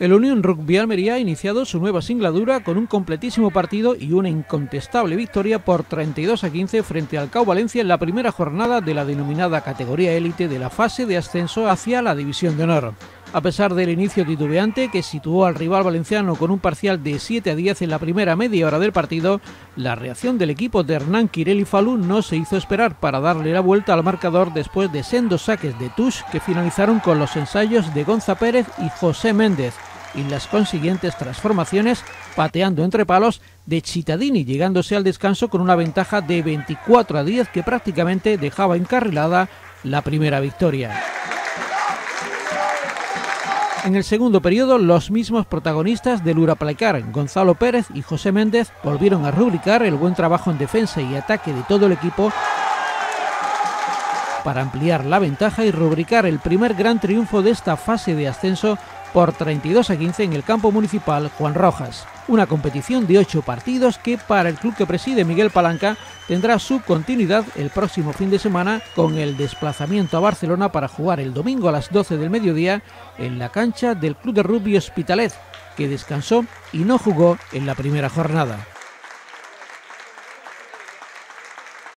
El Unión Rugby Almería ha iniciado su nueva singladura con un completísimo partido y una incontestable victoria por 32 a 15 frente al CAU Valencia en la primera jornada de la denominada categoría élite de la fase de ascenso hacia la División de Honor. A pesar del inicio titubeante que situó al rival valenciano con un parcial de 7 a 10 en la primera media hora del partido, la reacción del equipo de Hernán Kireli Falú no se hizo esperar para darle la vuelta al marcador después de sendos saques de Tush que finalizaron con los ensayos de Gonza Pérez y José Méndez y las consiguientes transformaciones pateando entre palos de Chitadini, llegándose al descanso con una ventaja de 24 a 10 que prácticamente dejaba encarrilada la primera victoria. En el segundo periodo, los mismos protagonistas del Uraplacar, Gonzalo Pérez y José Méndez, volvieron a rubricar el buen trabajo en defensa y ataque de todo el equipo para ampliar la ventaja y rubricar el primer gran triunfo de esta fase de ascenso por 32 a 15 en el campo municipal Juan Rojas. Una competición de ocho partidos que para el club que preside Miguel Palanca tendrá su continuidad el próximo fin de semana con el desplazamiento a Barcelona para jugar el domingo a las 12 del mediodía en la cancha del Club de Rugby Hospitalet, que descansó y no jugó en la primera jornada.